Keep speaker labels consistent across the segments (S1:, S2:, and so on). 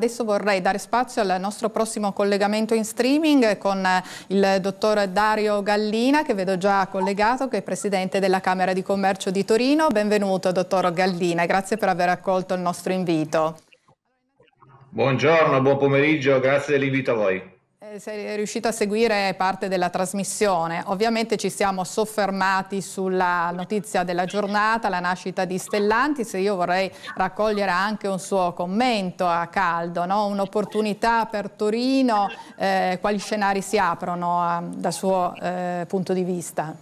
S1: Adesso vorrei dare spazio al nostro prossimo collegamento in streaming con il dottor Dario Gallina che vedo già collegato che è presidente della Camera di Commercio di Torino. Benvenuto dottor Gallina, grazie per aver accolto il nostro invito.
S2: Buongiorno, buon pomeriggio, grazie dell'invito a voi.
S1: Sei riuscito a seguire parte della trasmissione. Ovviamente ci siamo soffermati sulla notizia della giornata, la nascita di Stellantis. Io vorrei raccogliere anche un suo commento a caldo, no? un'opportunità per Torino. Eh, quali scenari si aprono eh, dal suo eh, punto di vista?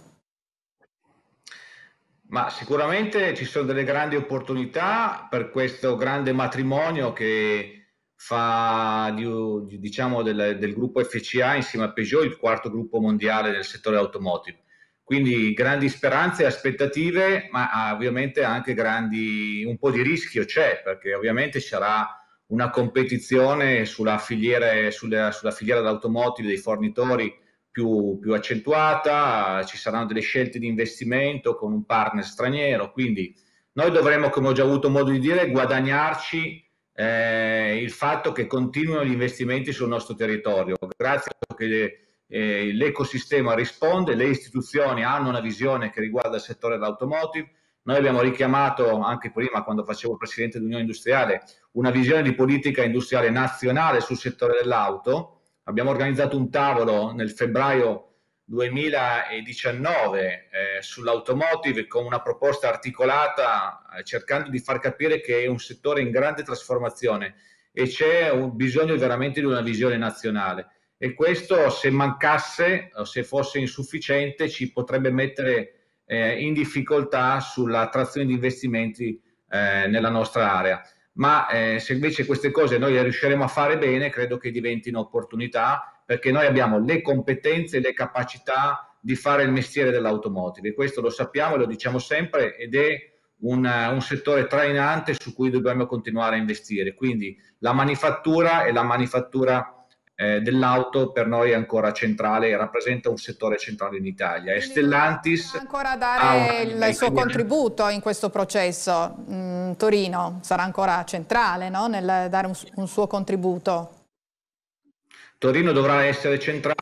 S2: Ma sicuramente ci sono delle grandi opportunità per questo grande matrimonio che fa di, diciamo del, del, gruppo FCA insieme a Peugeot il quarto gruppo mondiale nel settore automotive. Quindi grandi speranze e aspettative, ma ah, ovviamente anche grandi, un po' di rischio c'è, perché ovviamente sarà una competizione sulla filiera, sulla, sulla filiera dell'automotive dei fornitori più, più accentuata, ci saranno delle scelte di investimento con un partner straniero, quindi noi dovremo, come ho già avuto modo di dire, guadagnarci eh, il fatto che continuino gli investimenti sul nostro territorio, grazie a che eh, l'ecosistema risponde, le istituzioni hanno una visione che riguarda il settore dell'automotive. Noi abbiamo richiamato anche prima, quando facevo il presidente dell'Unione Industriale, una visione di politica industriale nazionale sul settore dell'auto. Abbiamo organizzato un tavolo nel febbraio 2019 eh, sull'automotive con una proposta articolata eh, cercando di far capire che è un settore in grande trasformazione e c'è un bisogno veramente di una visione nazionale. E questo se mancasse o se fosse insufficiente ci potrebbe mettere eh, in difficoltà sull'attrazione di investimenti eh, nella nostra area. Ma eh, se invece queste cose noi riusciremo a fare bene credo che diventino opportunità perché noi abbiamo le competenze e le capacità di fare il mestiere dell'automotive. Questo lo sappiamo e lo diciamo sempre ed è un, un, settore trainante su cui dobbiamo continuare a investire. Quindi la manifattura e la manifattura eh, dell'auto per noi è ancora centrale e rappresenta un settore centrale in Italia. E Stellantis
S1: ancora dare il, il suo contributo in questo processo. Mm, Torino sarà ancora centrale no? nel dare un, un suo contributo.
S2: Torino dovrà essere centrale,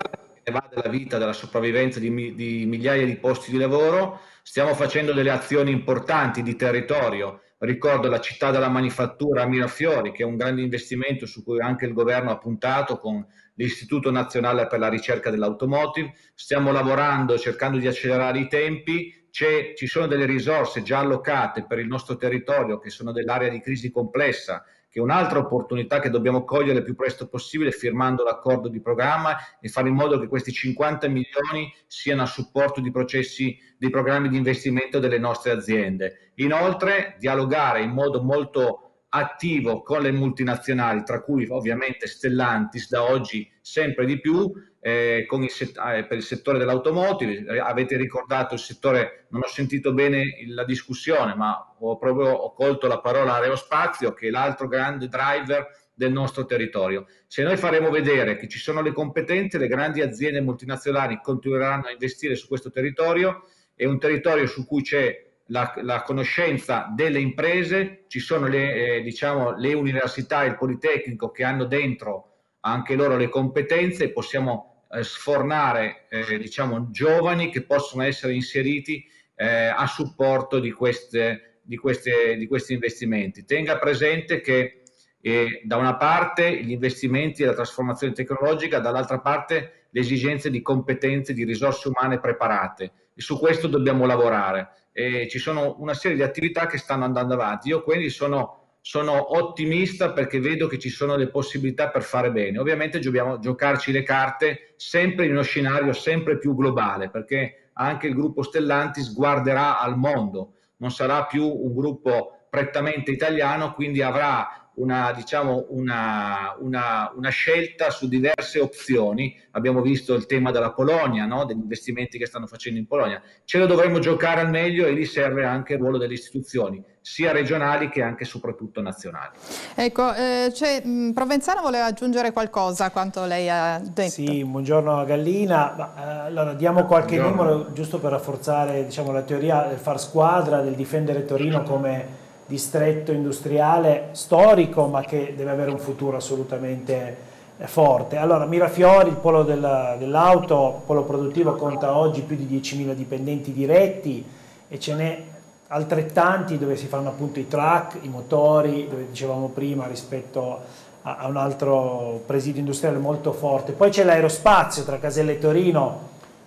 S2: ne va della vita, della sopravvivenza di, di migliaia di posti di lavoro. Stiamo facendo delle azioni importanti di territorio. Ricordo la città della manifattura a Mirafiori, che è un grande investimento su cui anche il governo ha puntato con l'Istituto Nazionale per la Ricerca dell'Automotive. Stiamo lavorando cercando di accelerare i tempi. ci sono delle risorse già allocate per il nostro territorio che sono dell'area di crisi complessa che un'altra opportunità che dobbiamo cogliere il più presto possibile firmando l'accordo di programma e fare in modo che questi 50 milioni siano a supporto di processi, di programmi di investimento delle nostre aziende. Inoltre, dialogare in modo molto attivo con le multinazionali, tra cui ovviamente Stellantis da oggi sempre di più, eh, il eh, per il settore dell'automotive. Avete ricordato il settore, non ho sentito bene la discussione, ma ho proprio ho colto la parola aerospazio, che è l'altro grande driver del nostro territorio. Se noi faremo vedere che ci sono le competenze, le grandi aziende multinazionali continueranno a investire su questo territorio, è un territorio su cui c'è la, la, conoscenza delle imprese, ci sono le, eh, diciamo, le università e il Politecnico che hanno dentro anche loro le competenze possiamo sfornare eh, diciamo, giovani che possono essere inseriti eh, a supporto di, queste, di, queste, di, questi investimenti. Tenga presente che eh, da una parte gli investimenti e la trasformazione tecnologica, dall'altra parte le esigenze di competenze, di risorse umane preparate e su questo dobbiamo lavorare eh, ci sono una serie di attività che stanno andando avanti. Io quindi sono, sono ottimista perché vedo che ci sono le possibilità per fare bene. Ovviamente dobbiamo giocarci le carte sempre in uno scenario sempre più globale perché anche il gruppo Stellantis guarderà al mondo, non sarà più un gruppo prettamente italiano, quindi avrà una, diciamo, una, una, una, scelta su diverse opzioni. Abbiamo visto il tema della Polonia, no? degli investimenti che stanno facendo in Polonia. Ce lo dovremmo giocare al meglio e lì serve anche il ruolo delle istituzioni, sia regionali che anche e soprattutto nazionali.
S1: Ecco, eh, cioè, Provenzano voleva aggiungere qualcosa a quanto lei ha detto.
S3: Sì, buongiorno Gallina. Ma, eh, allora, diamo qualche buongiorno. numero giusto per rafforzare diciamo, la teoria del far squadra, del difendere Torino come distretto industriale storico, ma che deve avere un futuro assolutamente eh, forte. Allora, Mirafiori, il polo del, dell'auto, il polo produttivo, conta oggi più di 10.000 dipendenti diretti e ce n'è altrettanti dove si fanno appunto i truck, i motori, dove dicevamo prima rispetto a, a un altro presidio industriale molto forte. Poi c'è l'aerospazio tra Casella e Torino,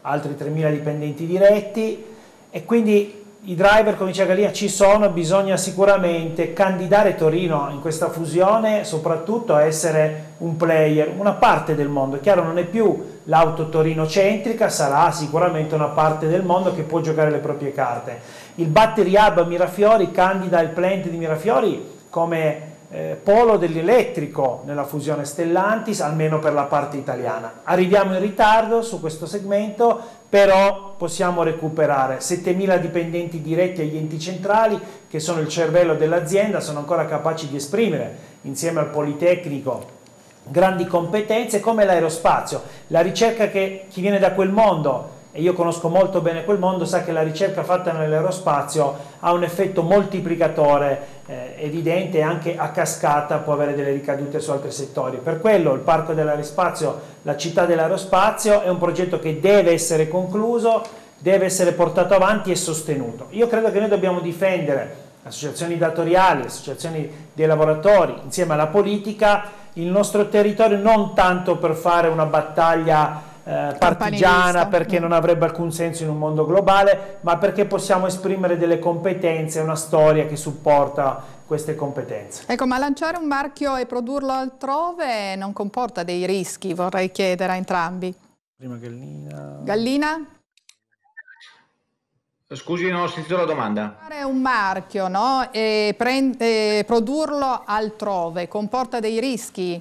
S3: altri 3.000 dipendenti diretti e quindi i driver, come diceva Gallia, ci sono, bisogna sicuramente candidare Torino in questa fusione, soprattutto a essere un player, una parte del mondo. È chiaro, non è più l'auto Torino centrica, sarà sicuramente una parte del mondo che può giocare le proprie carte. Il Battery Hub Mirafiori candida il plant di Mirafiori come eh, polo dell'elettrico nella fusione Stellantis, almeno per la parte italiana. Arriviamo in ritardo su questo segmento, però possiamo recuperare 7.000 dipendenti diretti agli enti centrali, che sono il cervello dell'azienda, sono ancora capaci di esprimere, insieme al Politecnico, grandi competenze come l'aerospazio. La ricerca che chi viene da quel mondo e io conosco molto bene quel mondo, sa che la ricerca fatta nell'aerospazio ha un effetto moltiplicatore eh, evidente e anche a cascata può avere delle ricadute su altri settori. Per quello il Parco dell'Aerospazio, la città dell'aerospazio, è un progetto che deve essere concluso, deve essere portato avanti e sostenuto. Io credo che noi dobbiamo difendere associazioni datoriali, associazioni dei lavoratori, insieme alla politica, il nostro territorio non tanto per fare una battaglia eh, partigiana perché non avrebbe alcun senso in un mondo globale, ma perché possiamo esprimere delle competenze, una storia che supporta queste competenze.
S1: Ecco, ma lanciare un marchio e produrlo altrove non comporta dei rischi, vorrei chiedere a entrambi.
S3: Prima Gallina.
S1: Gallina?
S2: Scusi, non ho sentito la domanda.
S1: Fare un marchio no? e, e produrlo altrove comporta dei rischi?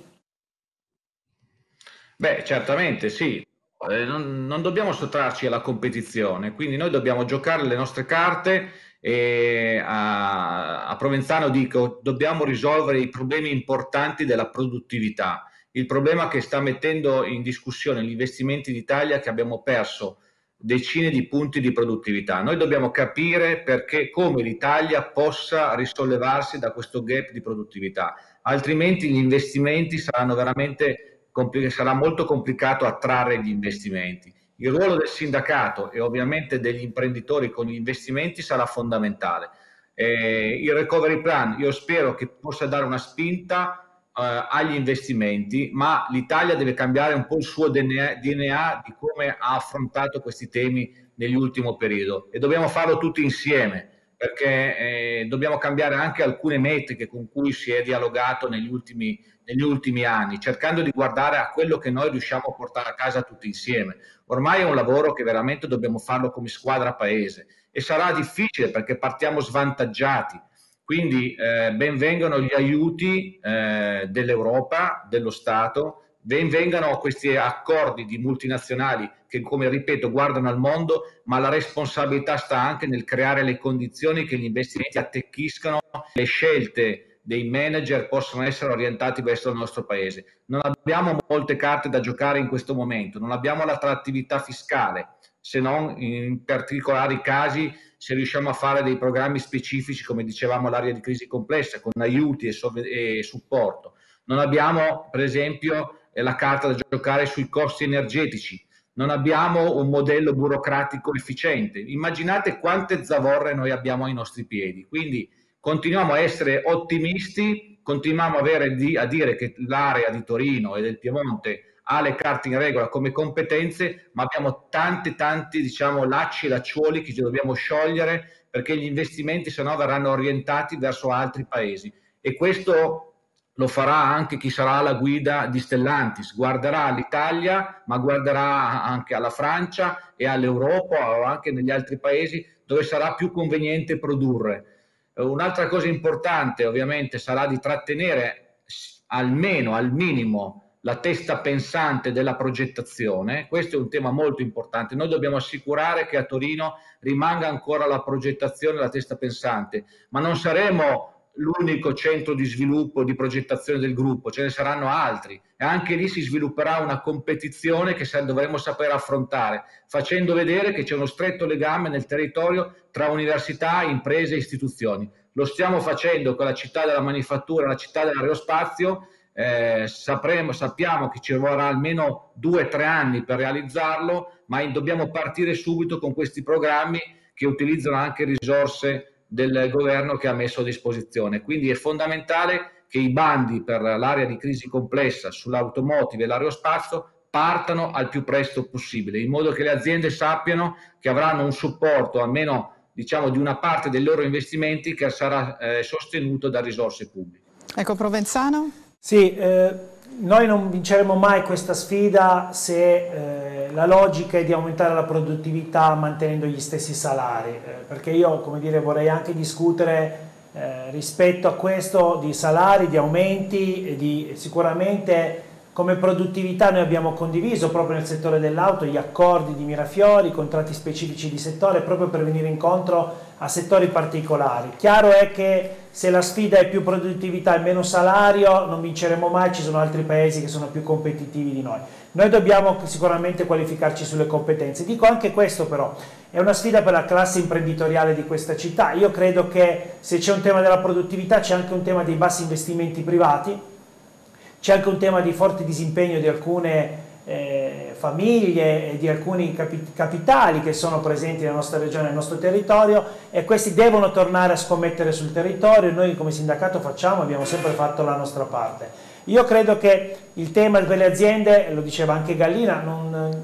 S2: Beh, certamente sì. Eh, non, non, dobbiamo sottrarci alla competizione, quindi noi dobbiamo giocare le nostre carte e a, a Provenzano dico dobbiamo risolvere i problemi importanti della produttività. Il problema che sta mettendo in discussione gli investimenti d'Italia che abbiamo perso decine di punti di produttività. Noi dobbiamo capire perché come l'Italia possa risollevarsi da questo gap di produttività, altrimenti gli investimenti saranno veramente sarà molto complicato attrarre gli investimenti. Il ruolo del sindacato e ovviamente degli imprenditori con gli investimenti sarà fondamentale. Eh, il recovery plan io spero che possa dare una spinta eh, agli investimenti, ma l'Italia deve cambiare un po' il suo DNA, DNA di come ha affrontato questi temi negli ultimi periodi e dobbiamo farlo tutti insieme perché eh, dobbiamo cambiare anche alcune metriche con cui si è dialogato negli ultimi, negli ultimi anni, cercando di guardare a quello che noi riusciamo a portare a casa tutti insieme. Ormai è un lavoro che veramente dobbiamo farlo come squadra paese e sarà difficile perché partiamo svantaggiati. Quindi eh, benvengano gli aiuti eh, dell'Europa, dello Stato, ben vengano questi accordi di multinazionali che, come ripeto, guardano al mondo, ma la responsabilità sta anche nel creare le condizioni che gli investimenti attecchiscano le scelte dei manager possono essere orientati verso il nostro paese. Non abbiamo molte carte da giocare in questo momento, non abbiamo l'attrattività fiscale, se non in particolari casi se riusciamo a fare dei programmi specifici, come dicevamo, l'area di crisi complessa, con aiuti e, so- e supporto. Non abbiamo, per esempio, la carta da giocare sui costi energetici. Non abbiamo un modello burocratico efficiente. Immaginate quante zavorre noi abbiamo ai nostri piedi. Quindi continuiamo a essere ottimisti, continuiamo a, di, a dire che l'area di Torino e del Piemonte ha le carte in regola come competenze, ma abbiamo tanti, tanti, diciamo, lacci e lacciuoli che dobbiamo sciogliere perché gli investimenti se no verranno orientati verso altri paesi. E questo lo farà anche chi sarà alla guida di Stellantis, guarderà all'Italia, ma guarderà anche alla Francia e all'Europa o anche negli altri paesi dove sarà più conveniente produrre. Eh, un'altra cosa importante ovviamente sarà di trattenere almeno al minimo la testa pensante della progettazione, questo è un tema molto importante, noi dobbiamo assicurare che a Torino rimanga ancora la progettazione, la testa pensante, ma non saremo l'unico centro di sviluppo, di progettazione del gruppo, ce ne saranno altri e anche lì si svilupperà una competizione che dovremo sapere affrontare, facendo vedere che c'è uno stretto legame nel territorio tra università, imprese e istituzioni. lo stiamo facendo con la città della manifattura, la città dell'aerospazio, eh, sapremo, sappiamo che ci vorrà almeno due o tre anni per realizzarlo, ma dobbiamo partire subito con questi programmi che utilizzano anche risorse del governo che ha messo a disposizione. Quindi è fondamentale che i bandi per l'area di crisi complessa sull'automotive e l'aerospazio partano al più presto possibile, in modo che le aziende sappiano che avranno un supporto almeno diciamo, di una parte dei loro investimenti che sarà eh, sostenuto da risorse pubbliche.
S1: Ecco Provenzano.
S3: Sì, eh, noi non vinceremo mai questa sfida se eh, la logica è di aumentare la produttività mantenendo gli stessi salari, eh, perché io come dire, vorrei anche discutere eh, rispetto a questo di salari, di aumenti di sicuramente come produttività noi abbiamo condiviso proprio nel settore dell'auto gli accordi di Mirafiori, i contratti specifici di settore proprio per venire incontro a settori particolari. Chiaro è che se la sfida è più produttività e meno salario non vinceremo mai, ci sono altri paesi che sono più competitivi di noi. Noi dobbiamo sicuramente qualificarci sulle competenze. Dico anche questo però, è una sfida per la classe imprenditoriale di questa città. Io credo che se c'è un tema della produttività c'è anche un tema dei bassi investimenti privati, c'è anche un tema di forte disimpegno di alcune eh, famiglie e di alcuni capi capitali che sono presenti nella nostra regione, nel nostro territorio e questi devono tornare a scommettere sul territorio noi come sindacato facciamo, abbiamo sempre fatto la nostra parte. Io credo che il tema per le aziende, lo diceva anche Gallina,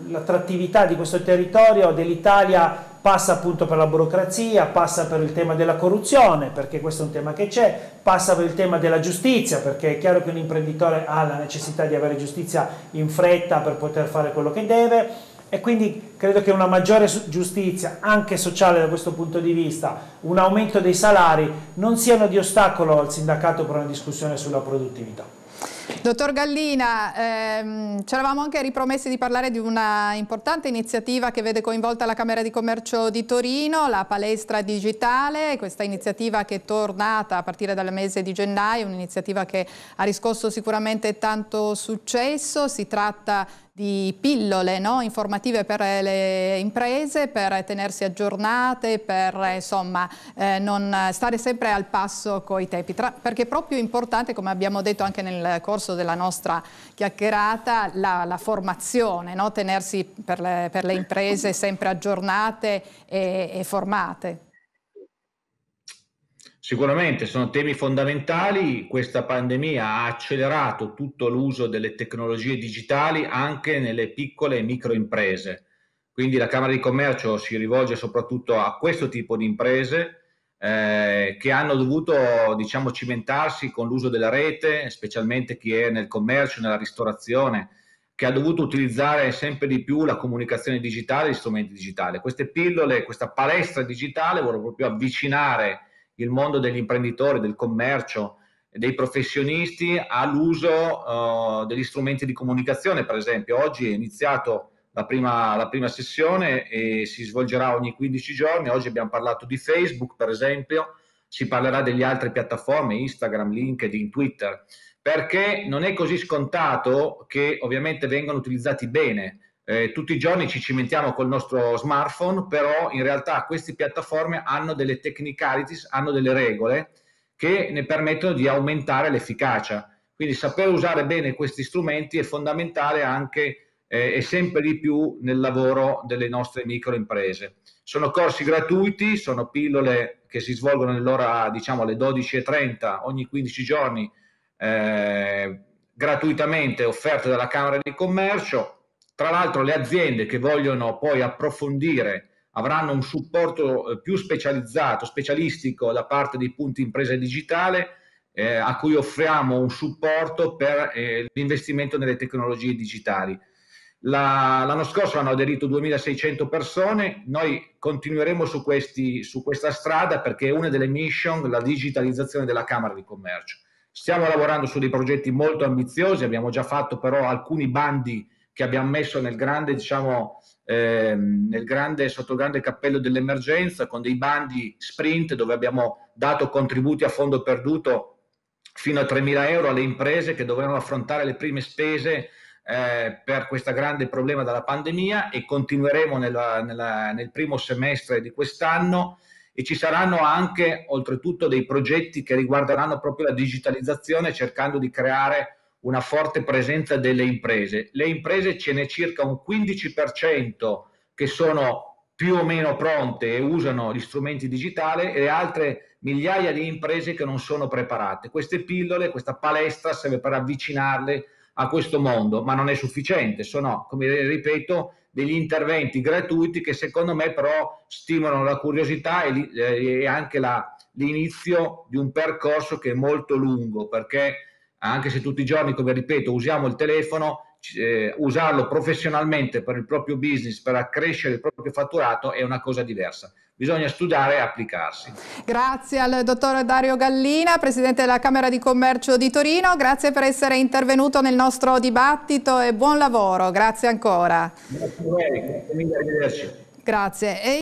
S3: l'attrattività di questo territorio dell'Italia passa appunto per la burocrazia, passa per il tema della corruzione, perché questo è un tema che c'è, passa per il tema della giustizia, perché è chiaro che un imprenditore ha la necessità di avere giustizia in fretta per poter fare quello che deve e quindi credo che una maggiore giustizia, anche sociale da questo punto di vista, un aumento dei salari, non siano di ostacolo al sindacato per una discussione sulla produttività.
S1: Dottor Gallina, ehm, ci eravamo anche ripromessi di parlare di una importante iniziativa che vede coinvolta la Camera di Commercio di Torino, la palestra digitale, questa iniziativa che è tornata a partire dal mese di gennaio, un'iniziativa che ha riscosso sicuramente tanto successo, si tratta di pillole no? informative per le imprese, per tenersi aggiornate, per insomma, eh, non stare sempre al passo con i tempi, Tra, perché è proprio importante, come abbiamo detto anche nel corso della nostra chiacchierata, la, la formazione, no? tenersi per le, per le, imprese sempre aggiornate e, e formate.
S2: Sicuramente sono temi fondamentali, questa pandemia ha accelerato tutto l'uso delle tecnologie digitali anche nelle piccole e micro imprese, quindi la Camera di Commercio si rivolge soprattutto a questo tipo di imprese eh, che hanno dovuto diciamo, cimentarsi con l'uso della rete, specialmente chi è nel commercio, nella ristorazione, che ha dovuto utilizzare sempre di più la comunicazione digitale e gli strumenti digitali. Queste pillole, questa palestra digitale vuole proprio avvicinare il mondo degli imprenditori, del commercio, dei professionisti all'uso uh, degli strumenti di comunicazione. Per esempio, oggi è iniziato la prima, la prima sessione e si svolgerà ogni 15 giorni. Oggi abbiamo parlato di Facebook, per esempio, si parlerà delle altre piattaforme, Instagram, LinkedIn, Twitter, perché non è così scontato che ovviamente vengano utilizzati bene eh, tutti i giorni ci cimentiamo col nostro smartphone, però in realtà queste piattaforme hanno delle technicalities, hanno delle regole che ne permettono di aumentare l'efficacia. Quindi saper usare bene questi strumenti è fondamentale anche eh, e sempre di più nel lavoro delle nostre microimprese. Sono corsi gratuiti, sono pillole che si svolgono nell'ora, diciamo, alle 12.30 ogni 15 giorni, eh, gratuitamente offerte dalla Camera di Commercio tra l'altro le aziende che vogliono poi approfondire avranno un supporto eh, più specializzato, specialistico da parte dei punti impresa digitale eh, a cui offriamo un supporto per eh, l'investimento nelle tecnologie digitali. La, l'anno scorso hanno aderito 2600 persone, noi continueremo su, questi, su questa strada perché è una delle mission la digitalizzazione della Camera di Commercio. Stiamo lavorando su dei progetti molto ambiziosi, abbiamo già fatto però alcuni bandi che abbiamo messo nel grande, diciamo, eh, nel grande, sotto il grande cappello dell'emergenza con dei bandi sprint dove abbiamo dato contributi a fondo perduto fino a 3.000 euro alle imprese che dovevano affrontare le prime spese eh, per questo grande problema della pandemia e continueremo nella, nella, nel primo semestre di quest'anno. E ci saranno anche oltretutto dei progetti che riguarderanno proprio la digitalizzazione cercando di creare una forte presenza delle imprese. Le imprese ce n'è circa un 15% che sono più o meno pronte e usano gli strumenti digitali e altre migliaia di imprese che non sono preparate. Queste pillole, questa palestra serve per avvicinarle a questo mondo, ma non è sufficiente, sono, come ripeto, degli interventi gratuiti che secondo me però stimolano la curiosità e, eh, e anche l'inizio di un percorso che è molto lungo, perché anche se tutti i giorni, come ripeto, usiamo il telefono, eh, usarlo professionalmente per il proprio business, per accrescere il proprio fatturato è una cosa diversa. Bisogna studiare e applicarsi.
S1: Grazie al dottor Dario Gallina, Presidente della Camera di Commercio di Torino, grazie per essere intervenuto nel nostro dibattito e buon lavoro, grazie ancora. Grazie a voi, arrivederci. Grazie.